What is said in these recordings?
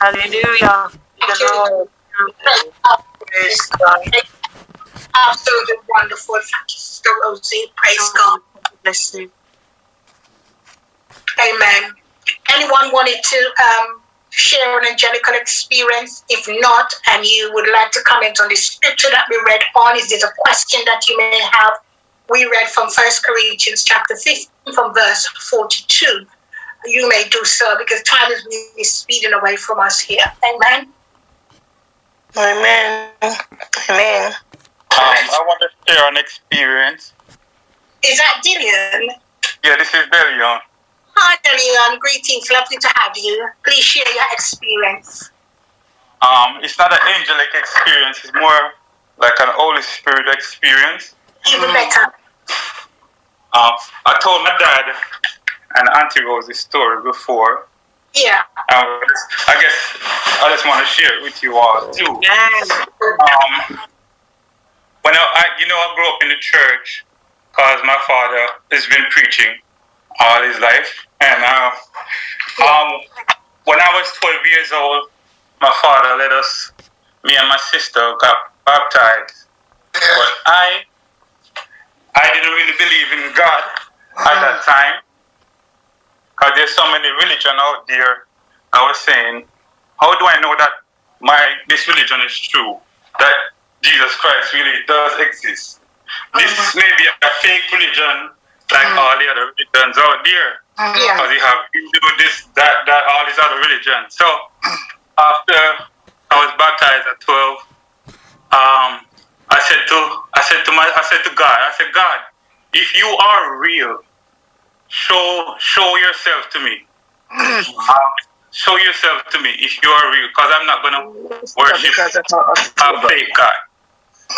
Hallelujah. Praise God. Absolutely wonderful. Thank you, Sister Rosie. Praise God. Bless you. Amen. Anyone wanted to um, share an angelical experience? If not, and you would like to comment on the scripture that we read on, is there a question that you may have? We read from First Corinthians chapter 15 from verse 42. You may do so because time is really speeding away from us here. Amen. Amen. Amen. Um, I want to share an experience. Is that Dillian? Yeah, this is Dillian. Hi, Dillian. Greetings. Lovely to have you. Please share your experience. Um, it's not an angelic experience. It's more like an Holy Spirit experience. Even better. Um, I told my dad and Auntie Rose this story before. Yeah. Um, I guess I just want to share it with you all too. Yes. Um, when I, I, you know, I grew up in the church because my father has been preaching all his life, and uh, um, when I was 12 years old, my father let us, me and my sister, got baptized. But I, I didn't really believe in God at that time, there's so many religion out there. I was saying, how do I know that my this religion is true? That Jesus Christ really does exist. This may be a fake religion like all the other religions out there. Yeah. Because you have Hindu, this, that, that, all these other religions. So after I was baptized at 12, um, I said to I said to my I said to God, I said, God, if you are real, show show yourself to me. Show yourself to me if you are real, because I'm not gonna worship a fake God.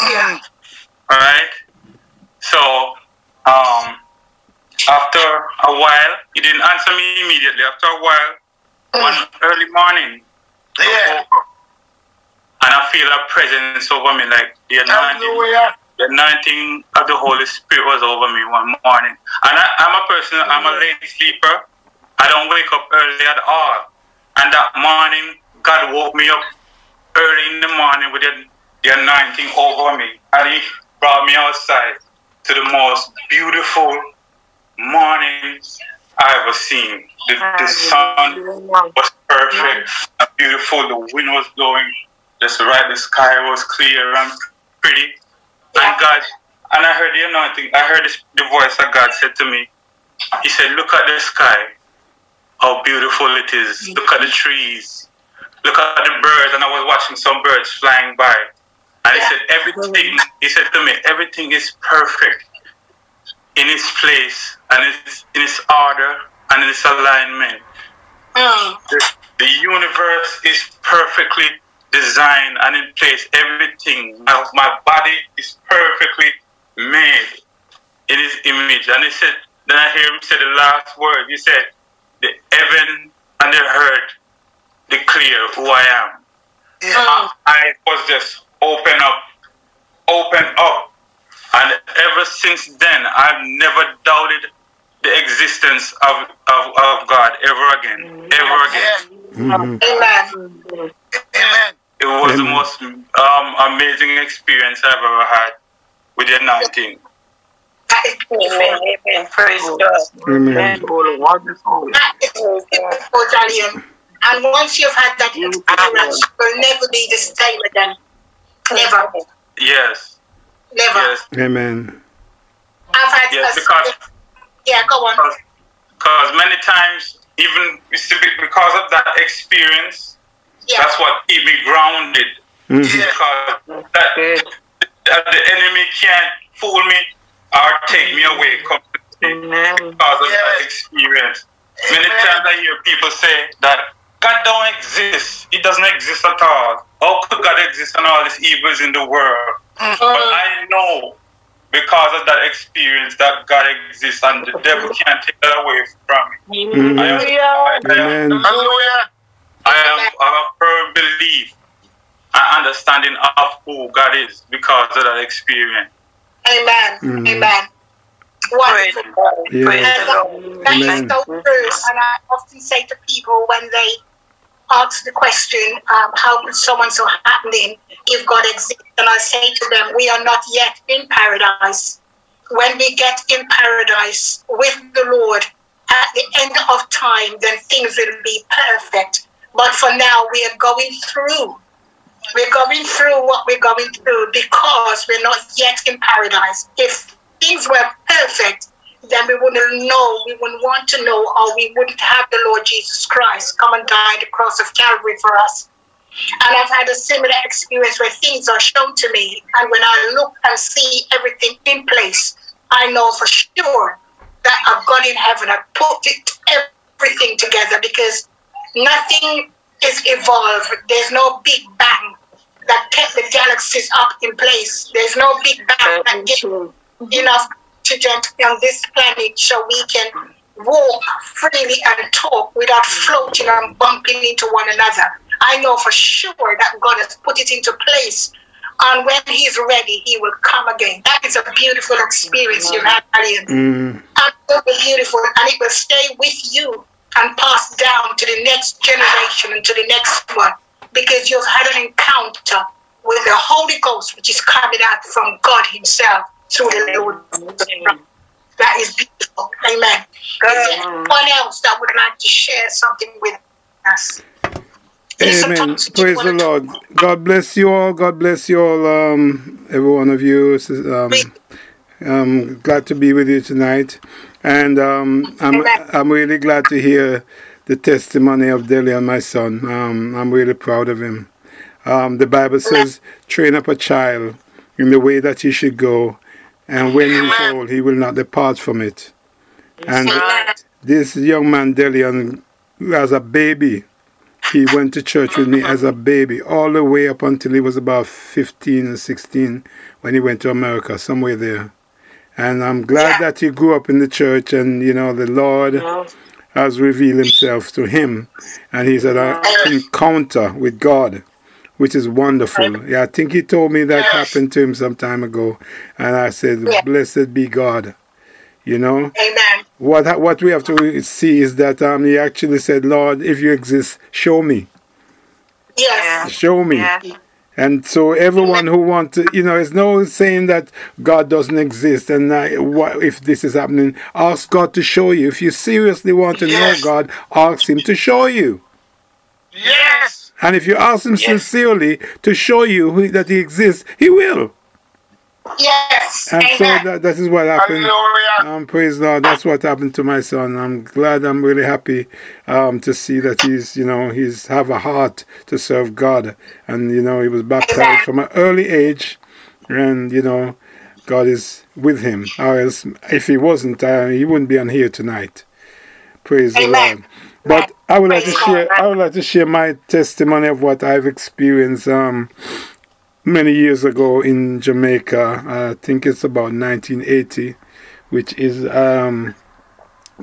Yeah. All right. So, um, after a while, he didn't answer me immediately. After a while, one early morning, I Yeah. woke up, and I feel a presence over me, like the anointing, Hallelujah. The anointing of the Holy Spirit was over me one morning. And I, I'm a person, I'm a late sleeper. I don't wake up early at all. And that morning, God woke me up early in the morning with the, the anointing over me. And He brought me outside to the most beautiful morning I ever seen. The, the sun was perfect and beautiful. The wind was blowing just right. The sky was clear and pretty. And God, and I heard the anointing. I heard this, the voice of God said to me, He said, Look at the sky, how beautiful it is. Look at the trees. Look at the birds. And I was watching some birds flying by. And He said, Everything, He said to me, everything is perfect in its place and it's in its order and in its alignment. Mm. The, the universe is perfectly designed and in place. Everything, my, my body is perfectly made in his image. And he said, then I hear him say the last word. He said, the heaven and the earth declare who I am. Mm. I was just open up, open up. And ever since then, I've never doubted the existence of, of, of God ever again. Ever again. Amen. Amen. Amen. It was the most um, amazing experience I've ever had with the anointing. That is beautiful. Amen. Amen. Praise God. Amen. Wonderful. That is beautiful, Dalian. And once you've had that experience, you'll never be the same again. Never. Yes, Never. yes, Amen. I've had yes. a- Because yeah, go on. because many times, even it's a bit- because of that experience, Yeah. that's what keep me grounded. Mhm. Because that, that the enemy can't fool me or take me away completely because of that experience. Many Amen. times I hear people say that God don't exist. He doesn't exist at all. How could God exist and all these evils in the world? But Mm. I know because of that experience that God exists and the devil can't take that away from me. Mhm. I am, I am, Amen. Hallelujah. I am I have a firm belief and understanding of who God is because of that experience. Amen. Mm. Amen. Praise Wonderful. Yeah. Praise the And that, Lord. that is so true. And I often say to people when they ask the question, um, how could someone so happening if God exists? And I say to them, we are not yet in paradise. When we get in paradise with the Lord at the end of time, then things will be perfect. But for now, we are going through. We're going through what we're going through because we're not yet in paradise. If things were perfect, then we wouldn't know, we wouldn't want to know, or we wouldn't have the Lord Jesus Christ come and die on the cross of Calvary for us. And I've had a similar experience where things are shown to me, and when I look and see everything in place, I know for sure that I've God in heaven. I put it, everything together because nothing is evolved. There's no big bang that kept the galaxies up in place. There's no big bang that gave enough oxygen on this planet so we can walk freely and talk without floating and bumping into one another. I know for sure that God has put it into place. And when He's ready, He will come again. That is a beautiful experience you had, Alien. Mm. Absolutely beautiful. And it will stay with you and pass down to the next generation and to the next one because you've had an encounter with the Holy Ghost, which is coming out from God Himself through the Lord. That is beautiful. Amen. Is there anyone else that would like to share something with us? Amen. Praise the Lord. God bless you all. God bless you all, um, every one of you. Um, I'm glad to be with you tonight. And um, I'm, I'm really glad to hear the testimony of Delian, my son. Um, I'm really proud of him. Um, the Bible says, train up a child in the way that he should go, and when he's old, he will not depart from it. And this young man, Delian, as a baby, he went to church with me as a baby, all the way up until he was about 15 or 16 when he went to America, somewhere there. And I'm glad that he grew up in the church and, you know, the Lord has revealed himself to him. And he's had an encounter with God which is wonderful. Yeah, I think he told me that happened to him some time ago, and I said, "Blessed be God." You know. Amen. What what we have to see is that um he actually said, "Lord, if you exist, show me." Yes. Show me. And so everyone who wants to, you know, it's no saying that God doesn't exist and uh, what if this is happening. Ask God to show you. If you seriously want to Yes. know God, ask Him to show you. Yes. And if you ask Him Yes. sincerely to show you that He exists, He will. Yes. And so Amen. that, that is what happened. Hallelujah. Um, praise Lord. That's what happened to my son. I'm glad. I'm really happy um, to see that he's, you know, he's have a heart to serve God, and you know, he was baptized from an early age, and you know, God is with him. Or else, if he wasn't, uh, he wouldn't be on here tonight. Praise the Amen. Lord. But I would like to share. I would like to share my testimony of what I've experienced. Um, many years ago in Jamaica. I think it's about 1980, which is um,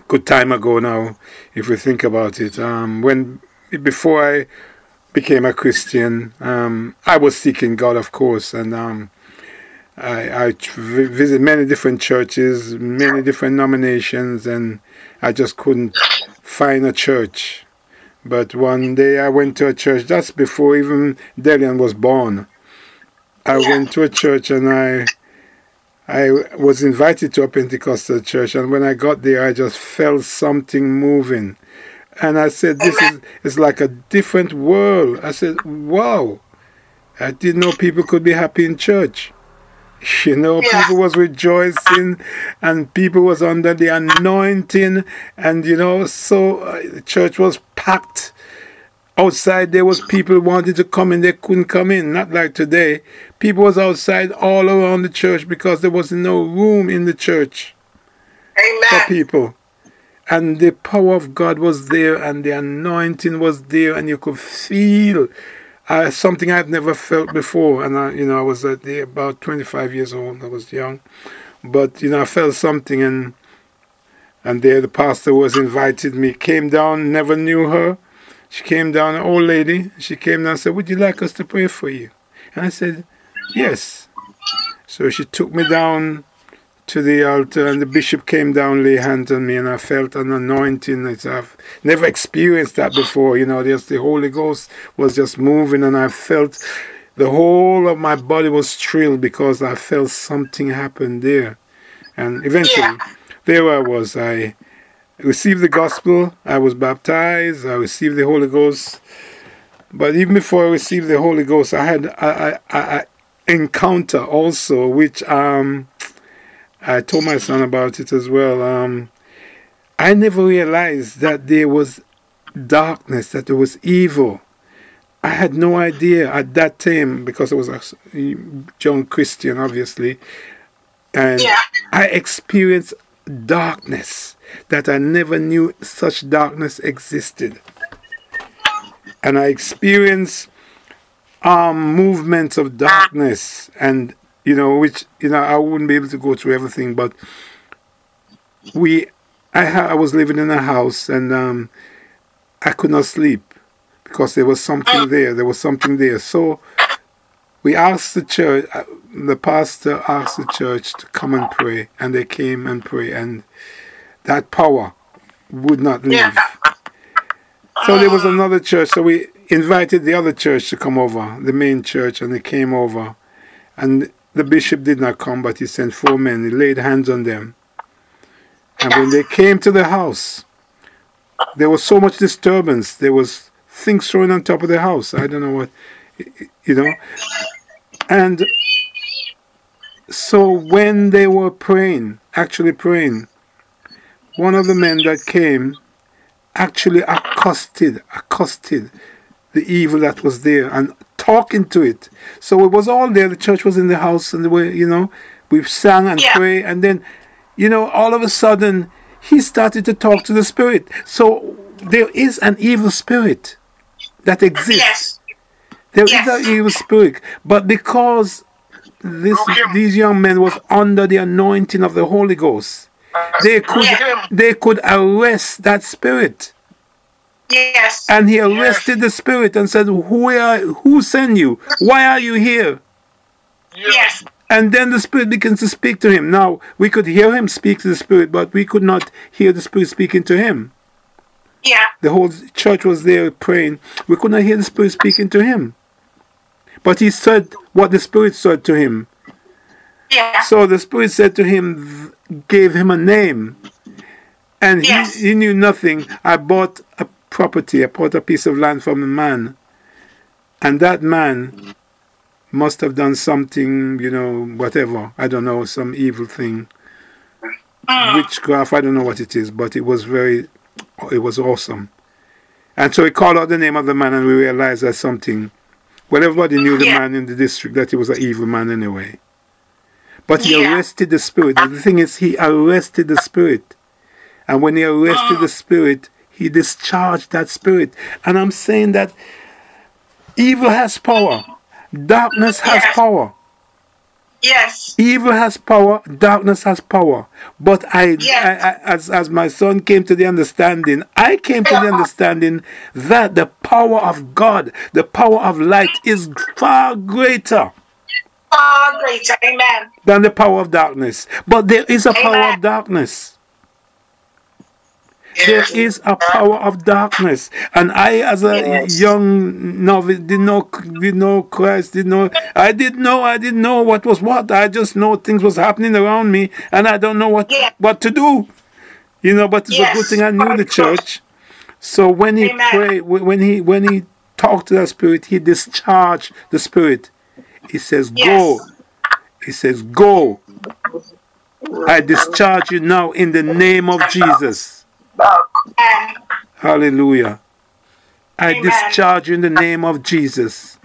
good time ago now, if we think about it. Um, when before I became a Christian, um, I was seeking God, of course, and um, I, I tr- vi- visit many different churches, many different nominations, and I just couldn't find a church. But one day I went to a church just before even Delian was born. I went to a church and I I was invited to a Pentecostal church and when I got there I just felt something moving. And I said this is it's like a different world. I said, Wow. I didn't know people could be happy in church. You know, Yeah. people was rejoicing and people was under the anointing and you know, so uh, the church was packed outside there was people wanting to come in they couldn't come in not like today. People was outside all around the church because there was no room in the church for people. And the power of god was there and the anointing was there and you could feel uh, something i'd never felt before. And I, you know i was at the, about 25 years old i was young. But you know i felt something and and there the pastor was invited me came down never knew her she came down, an old lady. She came down and said, Would you like us to pray for you? And I said, Yes. So she took me down to the altar, and the bishop came down, lay hands on me, and I felt an anointing. I've never experienced that before. You know, just the Holy Ghost was just moving, and I felt the whole of my body was thrilled because I felt something happen there. And eventually, yeah. there I was. I received the gospel, I was baptized, I received the Holy Ghost. But even before I received the Holy Ghost, I had I, I, I encounter also, which um, I told my son about it as well. Um, I never realized that there was darkness, that there was evil. I had no idea at that time because I was a young Christian, obviously, and yeah. I experienced darkness that I never knew such darkness existed. And I experienced um, movements of darkness and you know which you know I wouldn't be able to go through everything but we I I was living in a house and um, I could not sleep because there was something there there was something there so we asked the church uh, the pastor asked the church to come and pray and they came and pray and that power would not leave so there was uh. another church so we invited the other church to come over, the main church, and they came over. And the bishop did not come, but he sent four men. He laid hands on them. And when they came to the house, there was so much disturbance. There was things thrown on top of the house. I don't know what, you know. And so when they were praying, actually praying, one of the men that came actually accosted, accosted the evil that was there and talking to it. So it was all there. The church was in the house and the way, you know, we sang and yeah. pray and then, you know, all of a sudden he started to talk to the spirit. So there is an evil spirit that exists. Yes. There yes. is an evil spirit. But because this these young men was under the anointing of the Holy Ghost, they could they could arrest that spirit. Yes. And he arrested yes. the spirit and said, Who are who sent you? Why are you here? Yes. And then the spirit begins to speak to him. Now we could hear him speak to the spirit, but we could not hear the spirit speaking to him. Yeah. The whole church was there praying. We could not hear the spirit speaking to him. But he said what the spirit said to him. Yeah. So the spirit said to him, gave him a name. And yes. he, he knew nothing. I bought a property, I bought a piece of land from a man. And that man must have done something, you know, whatever. I don't know, some evil thing. Mm. Witchcraft, I don't know what it is, but it was very, it was awesome. And so he called out the name of the man and we realized that something, well, everybody knew the yeah. man in the district that he was an evil man anyway. But he yeah. arrested the spirit. And the thing is, he arrested the spirit. And when he arrested the spirit, he discharged that spirit. And I'm saying that evil has power, darkness has yes. power. Yes. Evil has power, darkness has power. But I, yes. I, I, as, as my son came to the understanding, I came to the understanding that the power of God, the power of light, is far greater. Far greater, amen. Than the power of darkness. But there is a amen. power of darkness. There is a power of darkness. And I, as a yes. young novice, didn't know, didn't know Christ, didn't know. I didn't know, I didn't know what was what. I just know things was happening around me, and I don't know what yeah. what to do. You know, but it's yes. a good thing I knew the church. So when he Amen. prayed, when he when he talked to the spirit, he discharged the spirit. He says, yes. "Go." He says, "Go." I discharge you now in the name of Jesus. Hallelujah. I Amen. discharge you in the name of Jesus.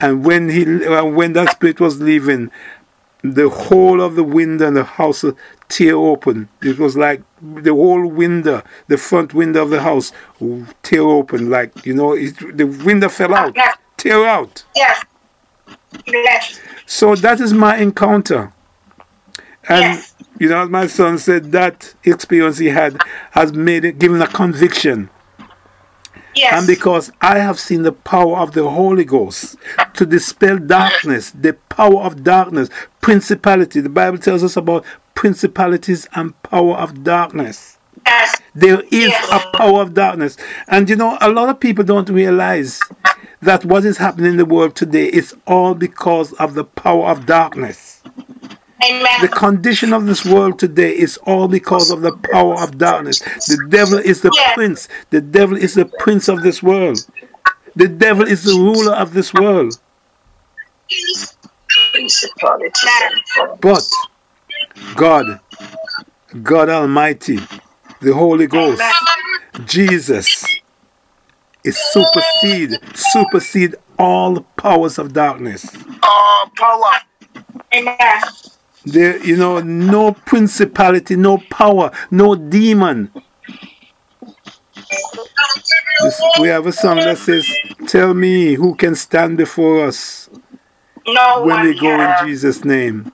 And when he, uh, when that spirit was leaving, the whole of the window in the house tear open. It was like the whole window, the front window of the house, tear open. Like you know, it, the window fell out. Tear out. Yes. Yes. So that is my encounter. And yes. you know, my son said that experience he had has made it given a conviction. Yes. And because I have seen the power of the Holy Ghost to dispel darkness, the power of darkness, principality. The Bible tells us about principalities and power of darkness. Yes. There is Yes. a power of darkness. And you know, a lot of people don't realize that what is happening in the world today is all because of the power of darkness. Amen. The condition of this world today is all because of the power of darkness. The devil is the prince. The devil is the prince of this world. The devil is the ruler of this world. Principalities and powers. But God, God Almighty, the Holy Ghost, Jesus is supersede, supersede all powers of darkness. All power. Amen. There, you know, no principality, no power, no demon. This- we have a song that says, Tell me who can stand before us No when one we go in. Jesus' name.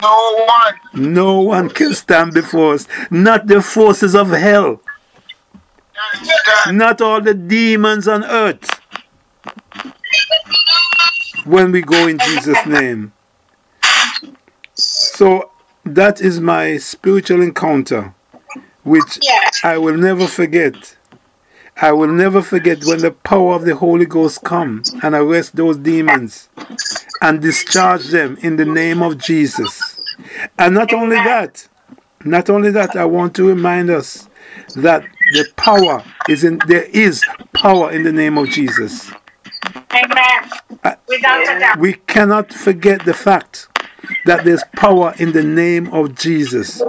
No one. No one can stand before us, not the forces of hell, Stand. Not all the demons on earth. When we go in Jesus' name. So that is my spiritual encounter, which. I will never forget. I will never forget when the power of the Holy Ghost comes and arrest those demons and discharge them in the name of Jesus. And not only that, not only that, I want to remind us that the power is in there is power in the name of Jesus. Amen. Uh, Without a doubt. We cannot forget the fact that there's power in the name of Jesus.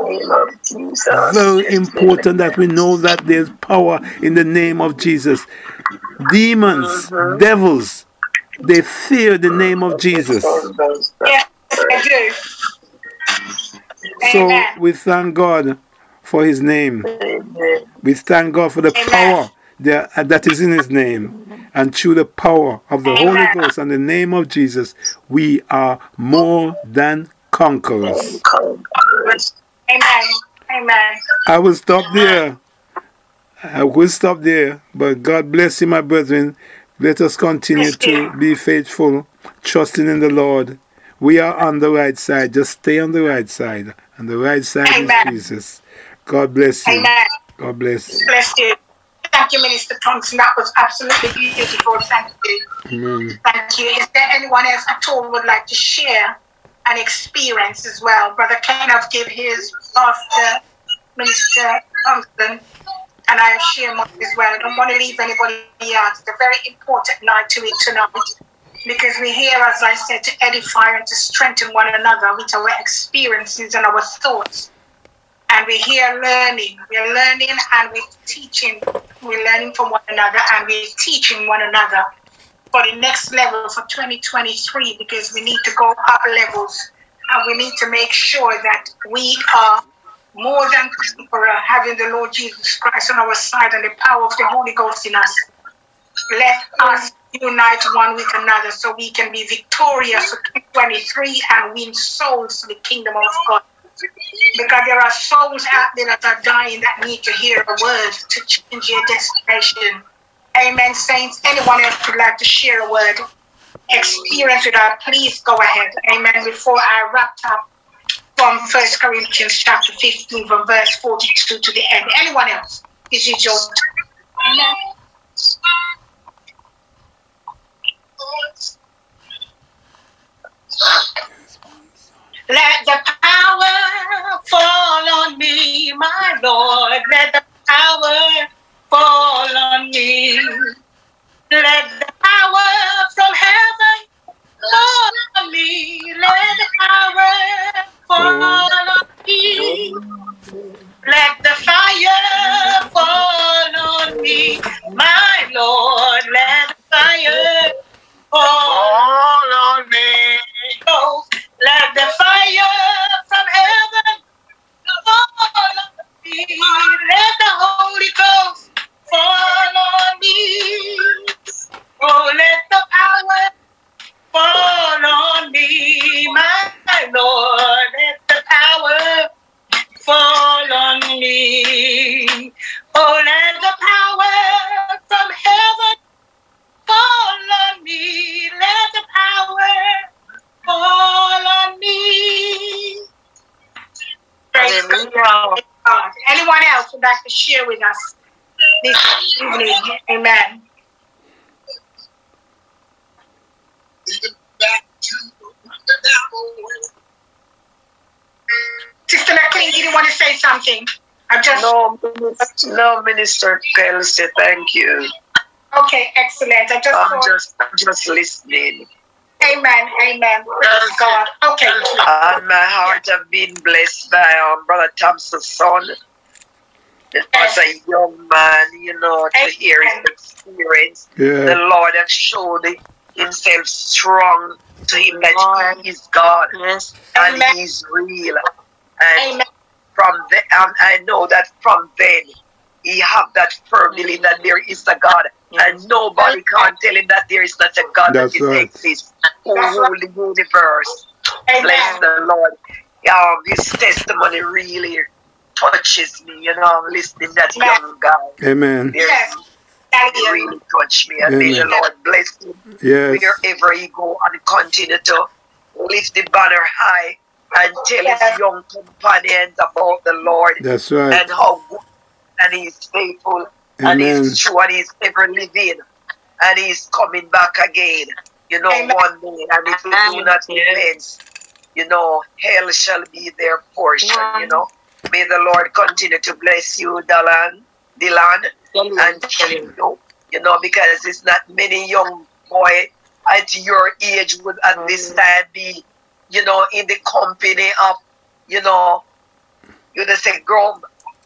Very important that we know that there's power in the name of Jesus. Demons, devils, they fear the name of Jesus. Yes, I do. So we thank God for his name. Amen. We thank God for the Amen. power that, uh, that is in his name. And through the power of the Holy Ghost and the name of Jesus, we are more than conquerors. Amen. Amen. I will stop there. I will stop there. But God bless you, my brethren. Let us continue to be faithful, trusting in the Lord. We are on the right side. Just stay on the right side. And the right side Amen. is Jesus. God bless you. Amen. God bless. Bless you. Thank you, Minister Thompson. That was absolutely beautiful. Thank you. Amen. Thank you. Is there anyone else at all would like to share an experience as well? Brother Kenneth gave his after Minister Thompson, and I share mine as well. I don't want to leave anybody out. It's a very important night to it tonight because we're here, as I said, to edify and to strengthen one another with our experiences and our thoughts. And we're here learning. We're learning and we're teaching. We're learning from one another and we're teaching one another for the next level for 2023 because we need to go up levels and we need to make sure that we are more than conqueror, having the Lord Jesus Christ on our side and the power of the Holy Ghost in us. Let us unite one with another so we can be victorious for 2023 and win souls to the kingdom of God. Because there are souls out there that are dying that need to hear a word to change their destination. Amen, saints. Anyone else would like to share a word, experience with us, please go ahead. Amen. Before I wrap up from First Corinthians chapter 15, from verse 42 to the end. Anyone else? This is your time. Amen. Let the power fall on me, my Lord. Let the power fall on me. Let the power from heaven fall on me. Let the power fall on me. Let the fire fall on me, my Lord. Let the fire fall on me. Let the fire from heaven. Fall on me. Let the Holy Ghost fall on me. Oh, let the power fall on me, my Lord. Let the power fall on me. Oh, let the power from heaven fall on me. Let the power fall on me. Praise Hallelujah. Anyone else would like to share with us this evening? Amen. Sister McLean, you didn't want to say something. I just no, no, Minister Kelsey, thank you. Okay, excellent. I just I'm just I'm just listening. Amen, Amen. Praise God. Okay, And my heart have been blessed by um, Brother Thompson's son. As a young man, you know, to hear his experience. The Lord has showed himself strong to him that he is God Yes. and Amen. he is real. And Amen. from then, um, I know that from then he have that firm belief that there is a God, and nobody can tell him that there is not a God That's that is right. exists who That's rule the universe. Bless the Lord. Um, his testimony really touches me. You know, I'm listening to that Amen. young guy. Amen. There's Yes. it Hallelujah. really touched me, and may the Lord bless him Yes. wherever he go and continue to lift the banner high and tell Yes. his young companions about the Lord That's right. and how good and he's faithful and he's true and he's ever living and he's coming back again. You know, Amen. one day, and if you do not repent, you know, hell shall be their portion, you know. May the Lord continue to bless you, Dalan, Dylan, and keep you, you know, because it's not many young boy at your age would at this time be, you know, in the company of, you know, you just say, girl,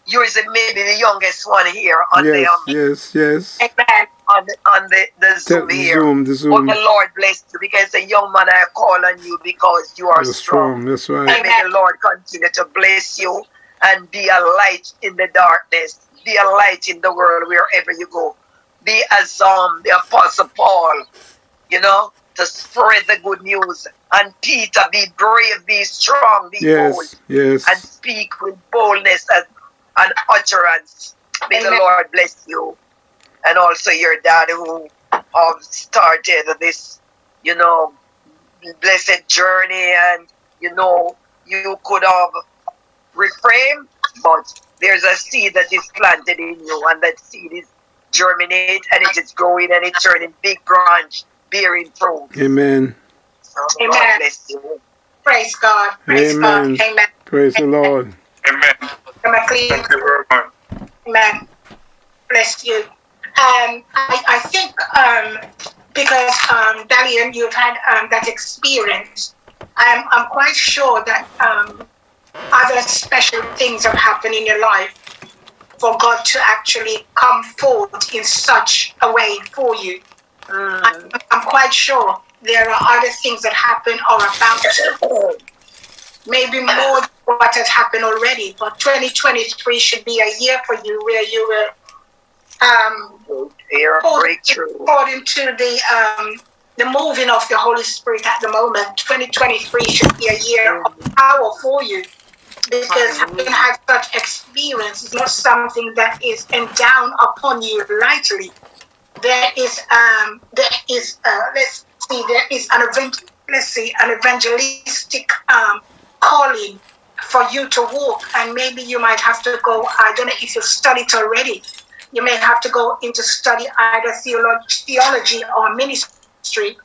you're the- maybe the youngest one here on the Yes. um, Yes. Yes. Amen. on the on the, the Zoom The here. Zoom. The But Zoom. the Lord bless you because a young man I call on you because you are strong. strong. That's right. And may the Lord continue to bless you and be a light in the darkness. Be a light in the world wherever you go. Be as um the apostle Paul, you know, to spread the good news. And Peter, be brave, be strong, be bold, Yes. Yes. and speak with boldness and, and utterance. May the Lord bless you. And also your dad who have started this, you know, blessed journey and you know you could have reframed, but there's a seed that is planted in you and that seed is germinate and it is growing and it's turning big branch bearing fruit. Amen. So the Lord Amen. bless you. Praise God. Praise Amen. God. Amen. Praise the Lord. Amen. McLean. Thank you very much. Amen. Bless you. Um, I, I think um, because um, Dalian, you've had um, that experience, I'm, I'm quite sure that um, other special things have happened in your life for God to actually come forth in such a way for you. Mm. I'm, I'm quite sure there are other things that happen or about to. Maybe more than what has happened already, but 2023 should be a year for you where you will um, breakthrough. according to the um, the moving of the Holy Spirit at the moment, 2023 should be a year of power for you. Because having had such experience is not something that is endowed upon you lightly. There is um there is uh let's see there is an event let's see an evangelistic um calling for you to walk and maybe you might have to go I don't know if you've studied already you may have to go into study either theology, theology or ministry,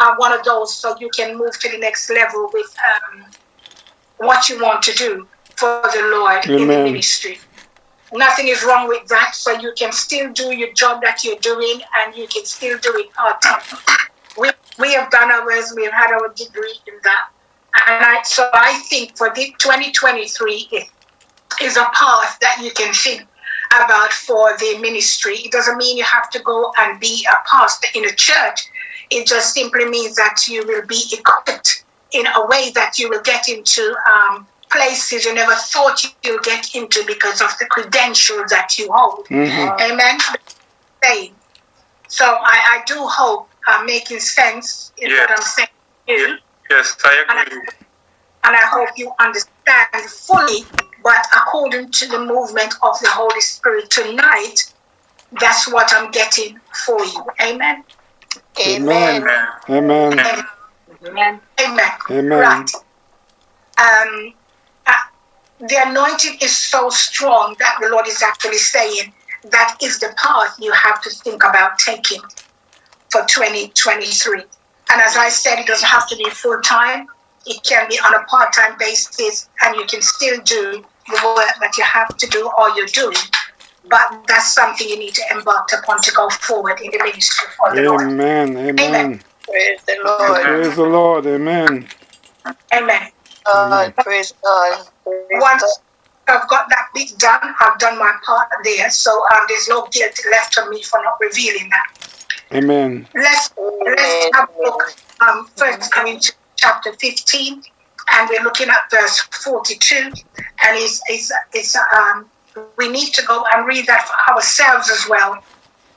uh, one of those, so you can move to the next level with um, what you want to do for the Lord in the ministry. Nothing is wrong with that, so you can still do your job that you're doing, and you can still do it part time. We we have done ours. We have had our degree in that, and I, so I think for the 2023 is is a path that you can think about for the ministry. It doesn't mean you have to go and be a pastor in a church. It just simply means that you will be equipped in a way that you will get into um, places you never thought you'll get into because of the credentials that you hold. Mhm. Amen. Saying. So I, I do hope I'm making sense in what I'm saying to you Yes, I agree. and I hope you understand fully. But according to the movement of the Holy Spirit tonight, that's what I'm getting for you. Amen. Amen. Amen. Amen. Amen. Amen. Amen. Right. Um, uh, the anointing is so strong that the Lord is actually saying that is the path you have to think about taking for 2023. And as I said, it doesn't have to be full time, it can be on a part time basis, and you can still do the work that you have to do or you're doing. But that's something you need to embark upon to go forward in the ministry for the Lord. Amen. Amen. Amen. Praise the Lord. Praise the Lord. Amen. Amen. God, praise God. Praise Once I've got that bit done, I've done my part there. So um, there's no guilt left on me for not revealing that. Amen. Let's let's have a look. Um, first to chapter 15, and we're looking at verse 42, and it's it's it's um we need to go and read that for ourselves as well.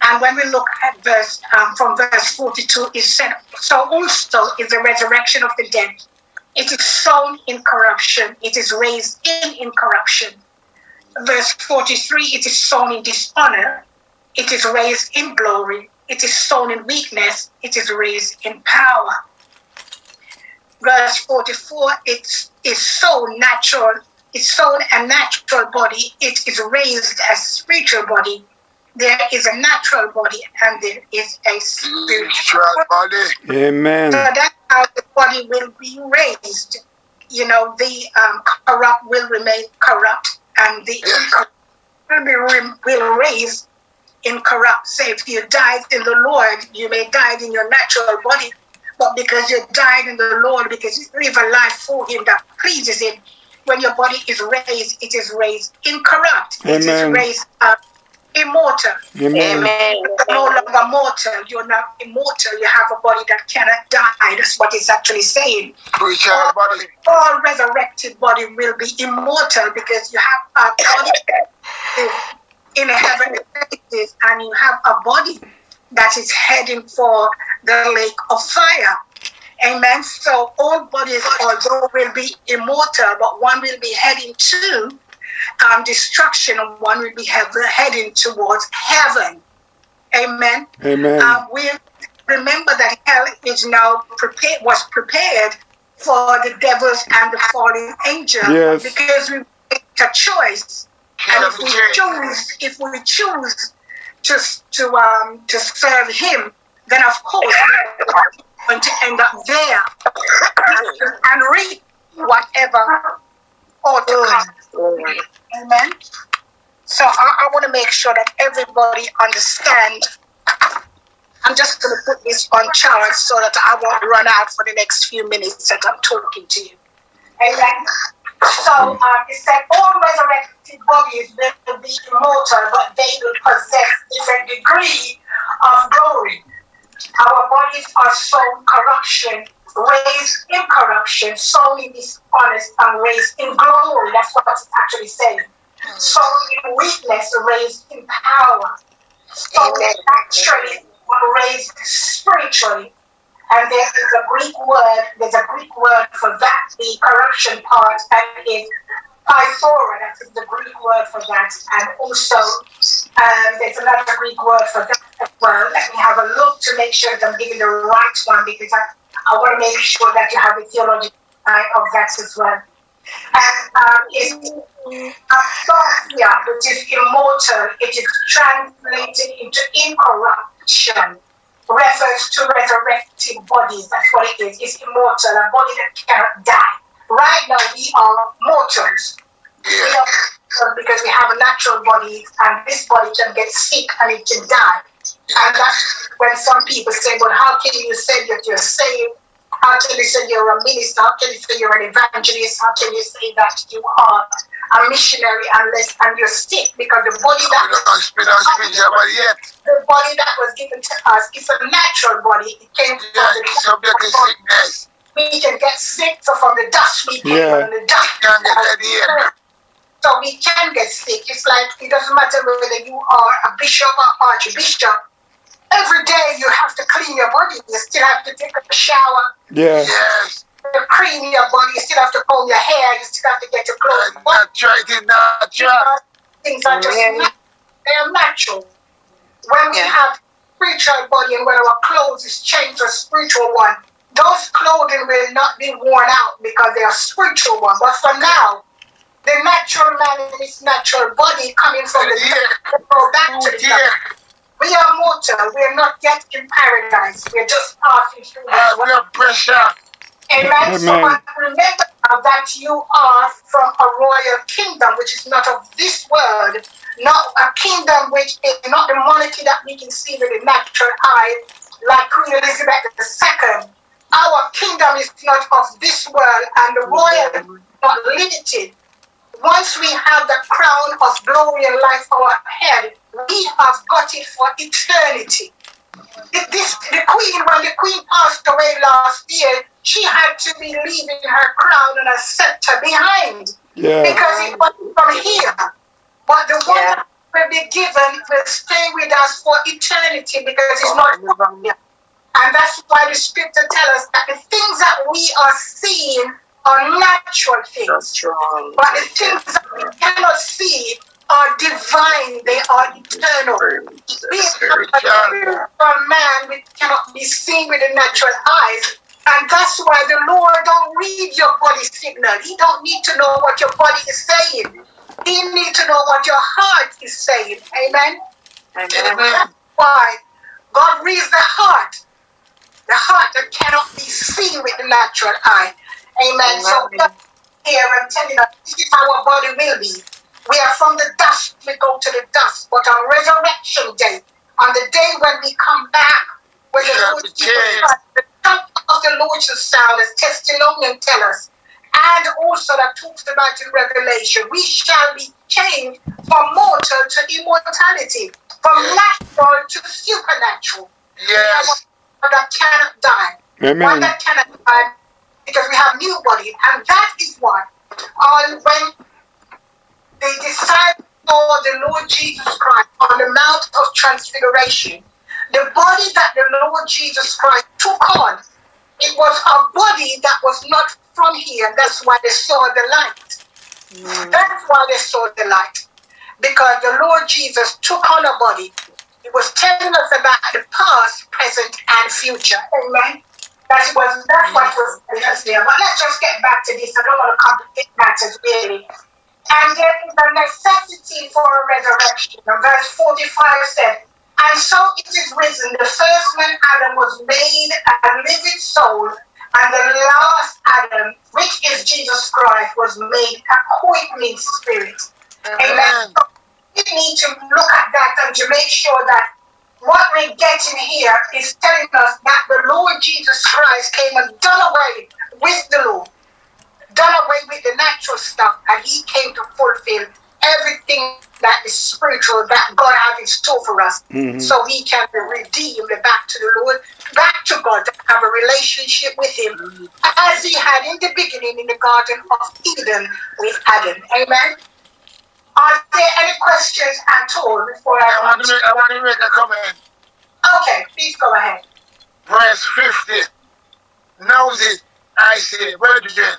And when we look at verse um, from verse 42, it said, "So also is the resurrection of the dead. It is sown in corruption; it is raised in incorruption." Verse 43, it is sown in dishonor; it is raised in glory. It is sown in weakness; it is raised in power. Verse 44, it is sown natural is sown a natural body, it is raised a spiritual body. There is a natural body and there is a spiritual Spiritual body. Amen. So that's how the body will be raised. You know, the um, corrupt will remain corrupt and the incorrupt will, be, re- will raise incorrupt. Say, if you died in the Lord, you may die in your natural body, but because you died in the Lord, because you live a life for Him that pleases Him, when your body is raised, it is raised incorrupt. Amen. It is raised uh, immortal. Amen. Amen. No longer mortal. You're not immortal. You have a body that cannot die. That's what it's actually saying. Spiritual body. All resurrected body will be immortal because you have a body in a heavenly places and you have a body that is heading for the lake of fire. Amen. So all bodies, although will be immortal, but one will be heading to um, destruction, and one will be heading towards heaven. Amen. Amen. Um, we remember that hell is now prepared, was prepared for the devils and the fallen angels Yes. because we make a choice, and if we choose, if we choose to to um to serve Him, then of course we're going to end up there and reap whatever ought to come. Amen. So I, I want to make sure that everybody understand. I'm just going to put this on charge so that I won't run out for the next few minutes that I'm talking to you. Amen. So uh, it said all resurrected bodies will be immortal, but they will possess different degree of glory. Our bodies are sown corruption, raised in corruption, sown in dishonest, and raised in glory. That's what it's actually saying. Sown in weakness, raised in power. Sown naturally, raised spiritually. And there is a Greek word, there's a Greek word for that, the corruption part, and is phthora, that is the Greek word for that. And also, um, there's another Greek word for that as well. Let me have a look to make sure that I'm giving the right one because I, I want to make sure that you have a theological eye of that as well. And um, it's asophia, which is immortal. It is translated into incorruption. Refers to resurrected bodies. That's what it is. It's immortal, a body that cannot die. Right now, we are mortals. We Yeah. are mortals because we have a natural body, and this body can get sick and it can die. And that's when some people say, "But how can you say that you're saved? How can you say you're a minister? How can you say you're an evangelist? How can you say that you are a missionary unless and you're sick? Because the body that don't speak on spiritual body yet. the body that was given to us is a natural body. It came from Yeah, the subject to sickness. We can get sick, so from the dust we came, Yeah. from the dust. Can't get ready yet. So we can get sick. It's like it doesn't matter whether you are a bishop or archbishop. Every day you have to clean your body. You still have to take a shower. Yeah. Yes. You clean your body. You still have to comb your hair. You still have to get your clothes And washed. Not try it, not try. things are just Yeah. nat- they are natural. When we Yeah. have spiritual body and when our clothes is changed to a spiritual one, those clothing will not be worn out because they are spiritual one. But for now, the natural man in his natural body coming from the Yeah. go back to the Yeah. dust. We are mortal. We are not yet in paradise. We are just passing through Uh, we have pressure. Amen. So Amen. but remember that you are from a royal kingdom, which is not of this world, not a kingdom which is not the monarchy that we can see with the natural eye, like Queen Elizabeth II. Our kingdom is not of this world, and the royal is not limited. Once we have the crown of glory and life on our head, we have got it for eternity. This the queen, when the queen passed away last year, she had to be leaving her crown and her scepter behind Yeah. because it was from here. But the one Yeah. that will be given will stay with us for eternity because it's not from here. And that's why the scripture tells us that the things that we are seeing are natural things. But the things that we cannot see are divine, they are eternal. We are a spiritual man which cannot be seen with the natural eyes. And that's why the Lord don't read your body signal. He don't need to know what your body is saying. He need to know what your heart is saying. Amen. Amen. That's why God reads the heart. The heart that cannot be seen with the natural eye. Amen. So Amen. God here and telling us this is how our body will be. We are from the dust, we go to the dust. But on resurrection day, on the day when we come back, when the Lord Jesus. Christ, the trump of the Lord shall sound as Thessalonians tell us. And also that talks about in Revelation, we shall be changed from mortal to immortality, from Yeah. natural to supernatural. Yes. one that cannot die Amen. one Amen. that cannot die because we have new body, and that is what on when the disciples saw the Lord Jesus Christ on the Mount of Transfiguration, the body that the Lord Jesus Christ took on, it was a body that was not from here. That's why they saw the light. Hmm. That's why they saw the light. Because the Lord Jesus took on a body. He was telling us about the past, present, and future. Amen. That was that's what was telling us there. But let's just get back to this. I don't want to complicate matters really. And there is a necessity for a resurrection. And verse 45 said, And so it is written, the first man Adam was made a living soul, and the last Adam, which is Jesus Christ, was made a quickening spirit. Amen. Amen. So We need to look at that and to make sure that what we're getting here is telling us that the Lord Jesus Christ came and done away with the law, done away with the natural stuff, and he came to fulfill everything that is spiritual that God has in store for us. Mhm. So he can be redeemed back to the Lord, back to God, to have a relationship with him as he had in the beginning in the Garden of Eden with Adam. Amen. Are there any questions at all before I I want to make, I want to make a comment. Okay, please go ahead. Verse 50. Now this I say, brethren,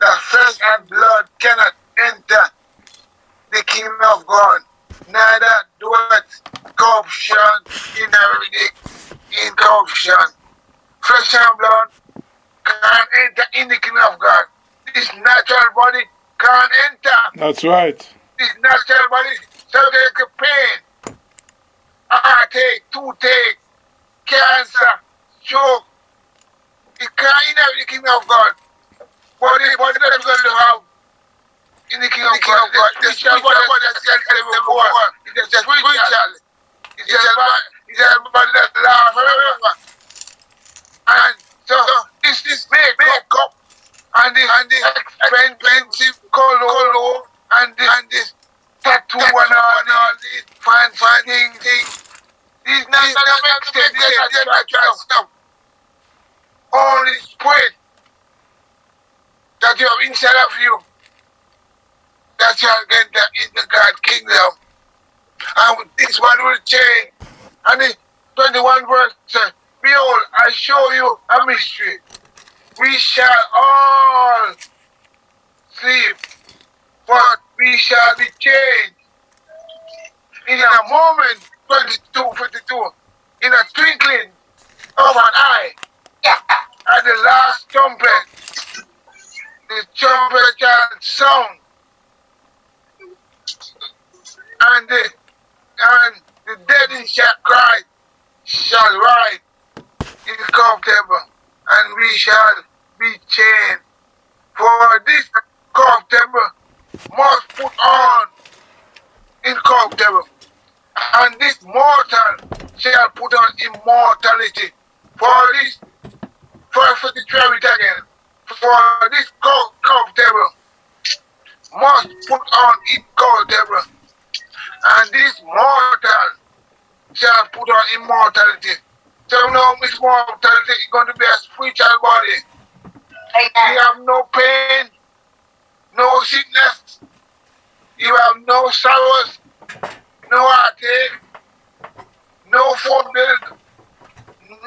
that flesh and blood cannot enter the kingdom of God, neither doeth corruption in everything in corruption. Flesh and blood can't enter in the kingdom of God. This natural body can't enter. That's right. This natural body subject to pain, heartache, toothache, cancer, stroke. It can't enter the kingdom of God. What is what is that going to have in the kingdom of God? The spiritual body that's just before. It's just spiritual. It's just about it's just about that love forever. And so this is make up and the and the expensive color and the and this tattoo and all these fancy thing thing. These not not make sense. These are just natural stuff. Only spirit that you have inside of you that shall the, in the God kingdom. And this one will change. And the 21 verse says, Behold, I show you a mystery. We shall all sleep, but we shall be changed. In a moment, 22, 52, in a twinkling of an eye, at the last trumpet, the trumpet shall sound, and the, and the dead in shall cry, shall rise incorruptible, and we shall be changed. For this corruptible must put on in incorruptible, and this mortal shall put on immortality. For this, for, for the try it again, for this corruptible must put on incorruptible, and this mortal shall put on immortality. So now Miss Mortality is going to be a spiritual body. You have no pain, no sickness, you have no sorrows, no heartache, no phone bill,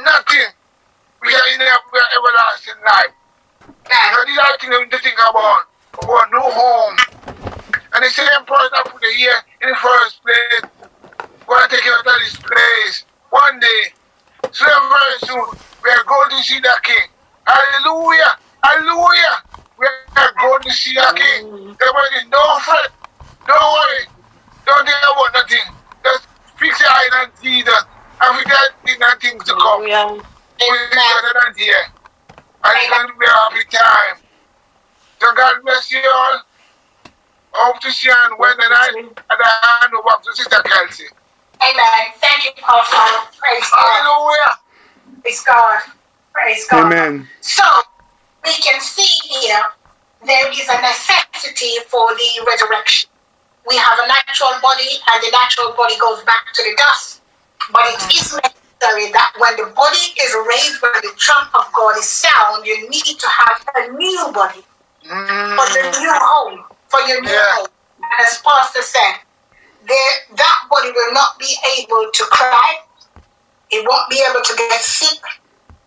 nothing. We are in everlasting life. So these are things to think about. About no home. And the same person that put it here in the first place, to take out of this place. One day, so very soon, we are going to see the King. Hallelujah! Hallelujah! We are going to see the King. Everybody, don't fret. Don't worry. Don't think about nothing. Just fix your eye on Jesus. And forget the things to come. Amen. We're better than here. And it's going to be a happy time. So God bless you all. Hope to see you on Wednesday night. And I hand over to Sister Kelsey. Amen. Thank you, Pastor. Praise God. Hallelujah. Praise God. Praise God. Amen. So we can see here there is a necessity for the resurrection. We have a natural body, and the natural body goes back to the dust. But it is necessary that when the body is raised, when the trump of God is sound, you need to have a new body for your new home, for your new Yeah. home. And as Pastor said, there, that body will not be able to cry. It won't be able to get sick.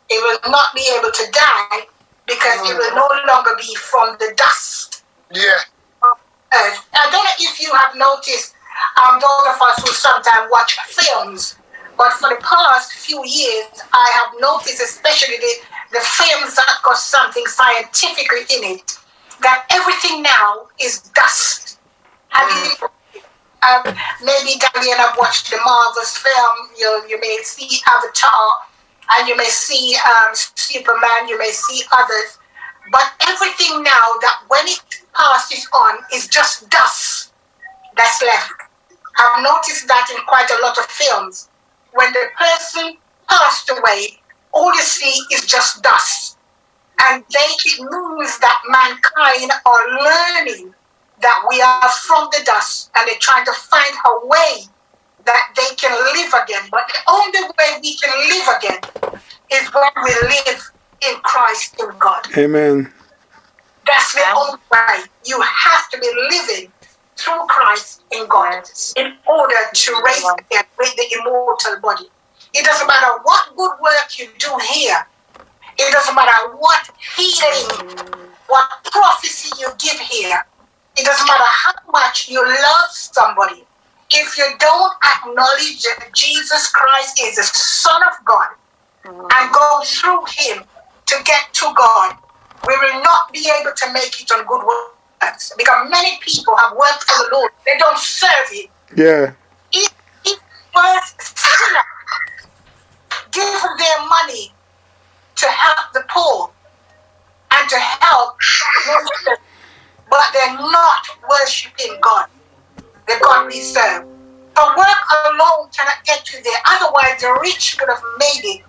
It will not be able to die because it will no longer be from the dust Yeah. of earth. I don't know if you have noticed, um, those of us who sometimes watch films, but for the past few years, I have noticed, especially the, the films that got something scientifically in it, that everything now is dust. Have you um, maybe Daniel have watched the Marvel's film, you, you may see Avatar, and you may see um, Superman, you may see others. But everything now that when it passes on is just dust that's left. I've noticed that in quite a lot of films. When the person passed away, all you see is just dust. And they, it means that mankind are learning that we are from the dust and they're trying to find a way that they can live again. But the only way we can live again is when we live in Christ in God. Amen. That's the only way. You have to be living through Christ in God in order to raise again with the immortal body. It doesn't matter what good work you do here. It doesn't matter what healing, what prophecy you give here. It doesn't matter how much you love somebody. If you don't acknowledge that Jesus Christ is the Son of God mm. and go through Him to get to God, we will not be able to make it on good Because many people have worked for the Lord, they don't serve Him. Yeah. It, it was giving their money to help the poor and to help but they're not worshiping God, They the God we serve. The work alone cannot get you there. Otherwise, the rich could have made it,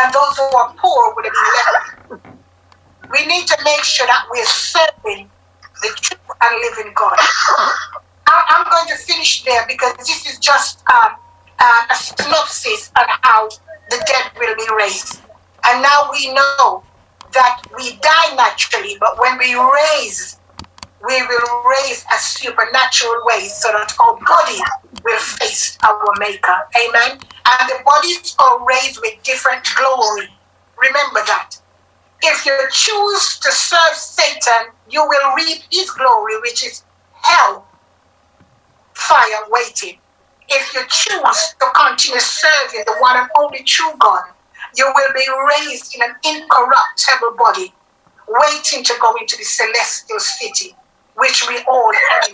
and those who are poor would have been left. We need to make sure that we're serving the true and living God. I'm going to finish there because this is just um, uh, a synopsis on how the dead will be raised. And now we know that we die naturally, but when we raise, we will raise a supernatural way so that our body will face our Maker. Amen. And the bodies are raised with different glory. Remember that. If you choose to serve Satan, you will reap his glory, which is hell fire waiting. If you choose to continue serving the one and only true God, you will be raised in an incorruptible body, waiting to go into the celestial city, which we all have.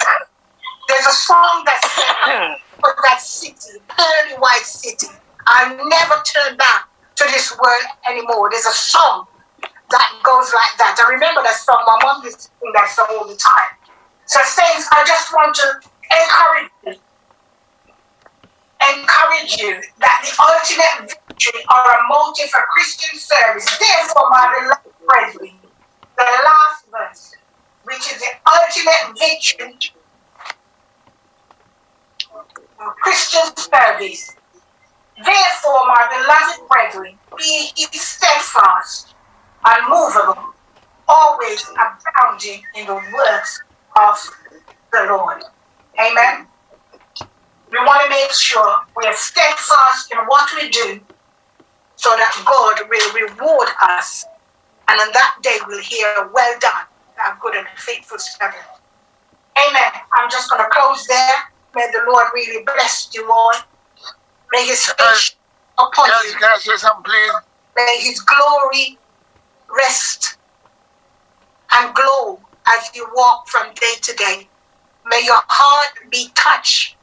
There's a song that says, for that city, pearly white city, I'll never turn back to this world anymore. There's a song that goes like that. I remember that song. My mom used to sing that song all the time. So, saints, I just want to encourage you, encourage you that the ultimate victory or a motive for Christian service. Therefore, my beloved brethren, the last verse, which is the ultimate victory for Christian service. Therefore, my beloved brethren, be steadfast, unmovable, always abounding in the works of the Lord. Amen. We want to make sure we are steadfast in what we do so that God will reward us. And on that day, we'll hear, Well done, our good and faithful servant. Amen. I'm just going to close there. May the Lord really bless you all. May his face upon Can, you. can I say something, please? May his glory rest and glow as you walk from day to day. May your heart be touched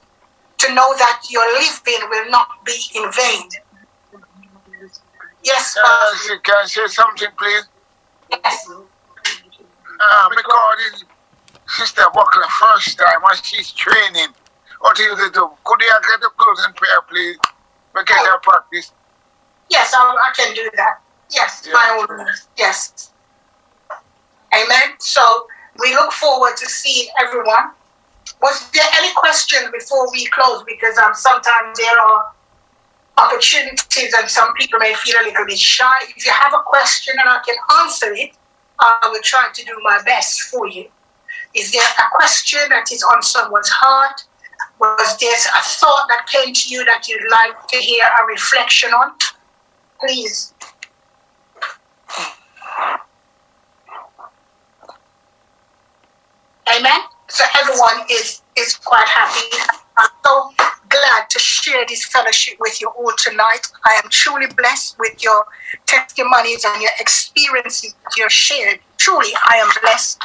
to know that your living will not be in vain. Yes, Can Pastor. can I say something, please? Yes. Uh, because Sister Buckler first time when she's training, what do you do? Could you get the closing prayer, please? We get her practice. Yes, I, I can do that. Yes, Yeah. by all means. Yes. Amen. So we look forward to seeing everyone. Was there any questions before we close? Because um, sometimes there are opportunities and some people may feel a little bit shy. If you have a question and I can answer it, I will try to do my best for you. Is there a question that is on someone's heart? Was there a thought that came to you that you'd like to hear a reflection on? Please. Amen. So everyone is is quite happy. I'm so glad to share this fellowship with you all tonight. I am truly blessed with your testimonies and your experiences that you shared. Truly, I am blessed,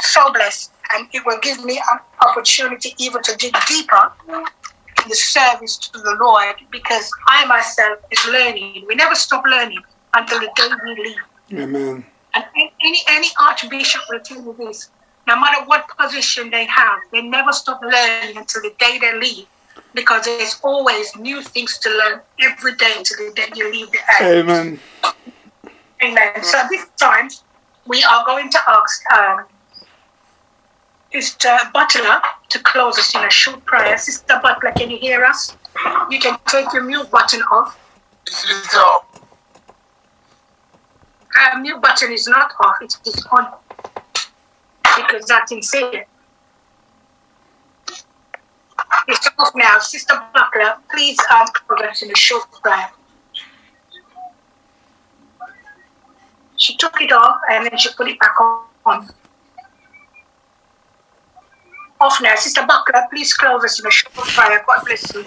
so blessed, and it will give me an opportunity even to dig deeper in the service to the Lord because I myself is learning. We never stop learning until the day we leave. Amen. And any any archbishop will tell you this. No matter what position they have, they never stop learning until the day they leave. Because there's always new things to learn every day until the day you leave the earth. Amen. Amen. So this time we are going to ask um, Sister Butler to close us in a short prayer. Sister Butler, can you hear us? You can take your mute button off. So, Uh, mute button is not off, it is on. Because that's insane. It's off now. Sister Buckler, please um, progress in a short prayer. She took it off and then she put it back on. Off now. Sister Buckler, please close us in a short prayer. God bless you.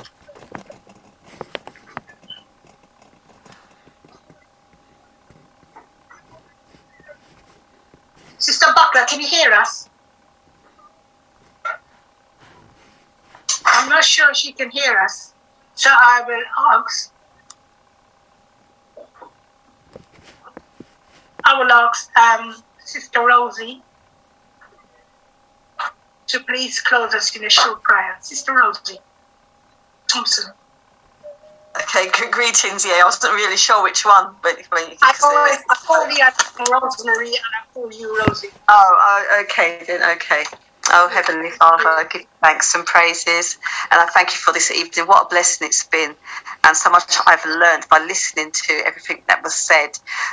Sister Buckler, can you hear us? I'm not sure she can hear us, so I will ask. I will ask um, Sister Rosie to please close us in a short prayer. Sister Rosie Thompson. Okay, g- greetings. Yeah, I wasn't really sure which one, but I I can say always it. I call you Rosemary and I call you Rosie. Oh, oh, okay then. Okay. Oh, Heavenly Father, I give you thanks and praises, and I thank you for this evening. What a blessing it's been, and so much I've learned by listening to everything that was said.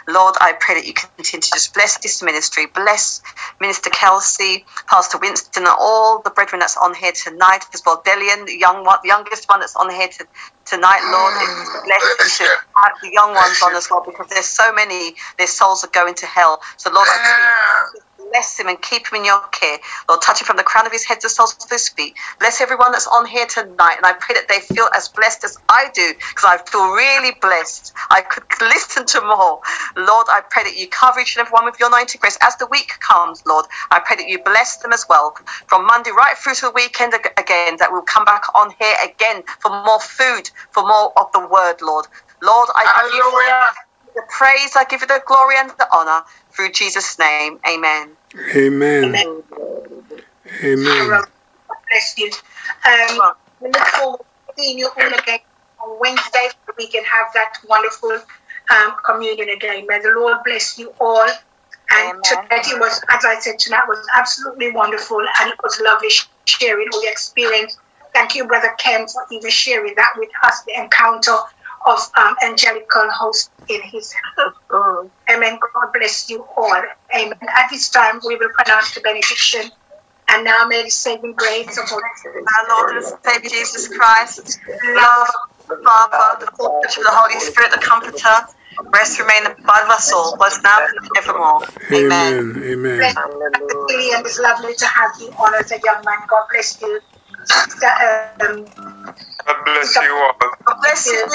Lord, I pray that you continue to just bless this ministry, bless Minister Kelsey, Pastor Winston, and all the brethren that's on here tonight as well. Dillian, the young one, the youngest one that's on here to, tonight, Lord, it's a mm. blessing to have the young ones on as well because there's so many, their souls are going to hell. So, Lord, I pray. Bless him and keep him in your care. Lord, touch him from the crown of his head to the soles of his feet. Bless everyone that's on here tonight. And I pray that they feel as blessed as I do because I feel really blessed. I could listen to more. Lord, I pray that you cover each and every one with your anointing grace. As the week comes, Lord, I pray that you bless them as well. From Monday right through to the weekend again, that we'll come back on here again for more food, for more of the word, Lord. Lord, I give you the praise, I give you the glory and the honor through Jesus' name. Amen. Amen. Amen. Amen. Bless you. Um, we look forward to seeing you all again on Wednesday. We can have that wonderful um, communion again. May the Lord bless you all. And Amen. tonight it was, as I said, tonight was absolutely wonderful and it was lovely sharing all the experience. Thank you, Brother Ken, for even sharing that with us, the encounter of um, angelical host in his Amen. God bless you all. Amen. At this time, we will pronounce the benediction. And now may the saving grace of our Lord and Savior Jesus Christ, love the Father, the of the Holy Spirit, the Comforter, rest remain with us all, both now and evermore. Amen. Amen. Amen. And it's lovely to have you on as a young man. God bless you. Um, God bless you all. God bless you.